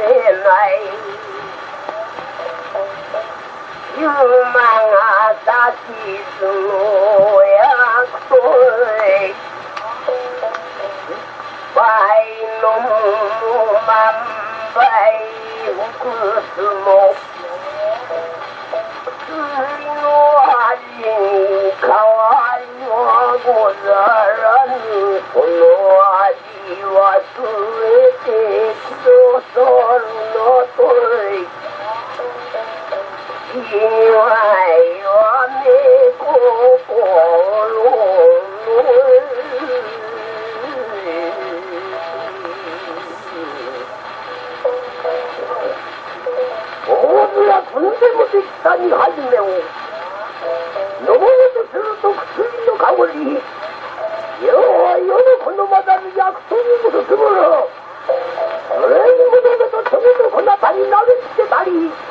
ゆでない夢が立ちすの約束倍の万倍複すもに始めを飲もうとすると薬の香り。よう世のこのまだに約束をする者それにもとめと友の粉たに投げつけたり。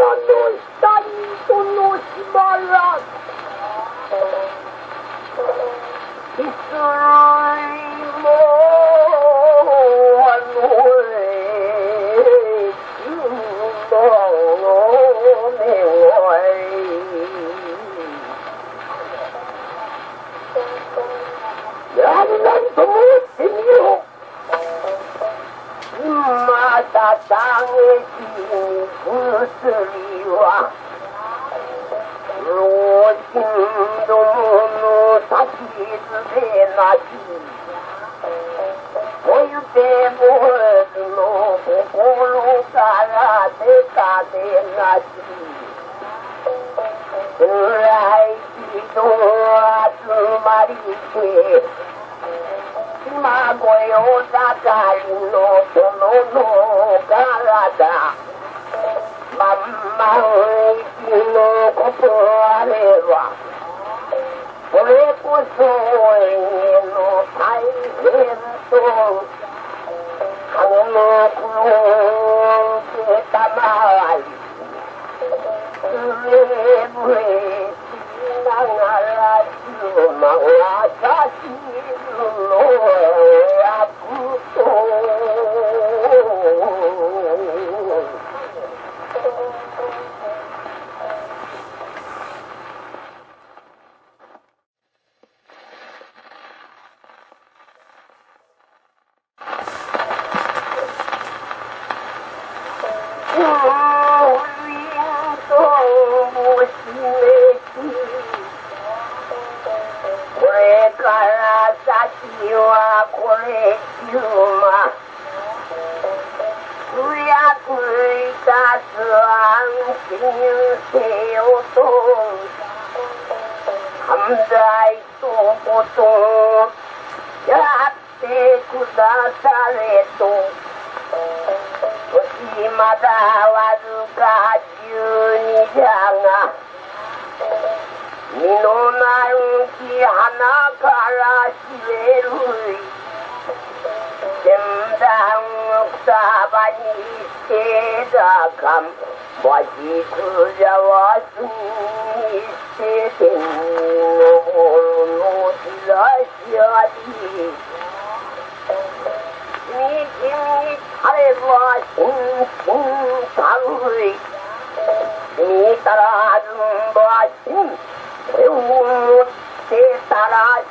下にそのしばらく今たたげきに薬は老人どもの立ちずでなしおゆてぼずの心から出たでなし暗い人集まりて今ごよ盛りの殿の体まんまん一のことあればそれこそ永遠の大変と金の黒けたまわりブレブレしながら昼間が差しるはこれ中馬主役いたつ安心せよと犯罪とことやってくだされと。年まだわずか十二じゃが身のなるき花からしれる全段草場にしてだかんわしくじゃわすにして天ののひらしあり。君君たればしんしんたるい。見たらずんばしん手を持ってたらし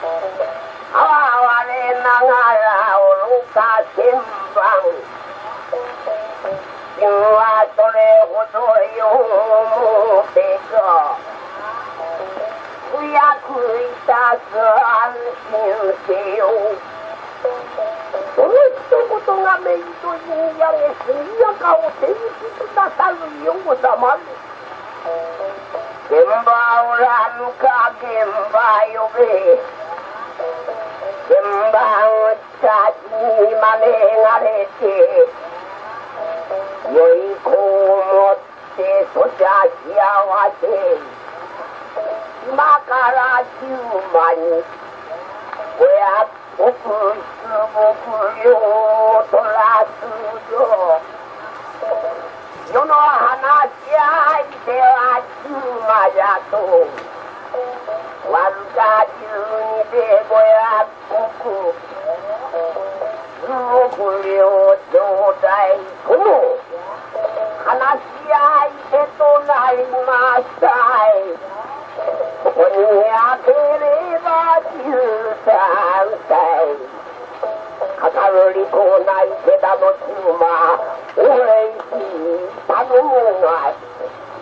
哀れながら愚か千番君はそれほどよもてか役いたす安心せよ。その一言がメイドにやれ速やかを天気くださるようだまる現場おらぬか現場呼べ。現場たちに招かれて良い子を持ってそちゃ幸せ今から十万に親国出木料取らすぞ。世の話し合いでは中馬じゃと。わずか十二で五百国出木料頂戴とも話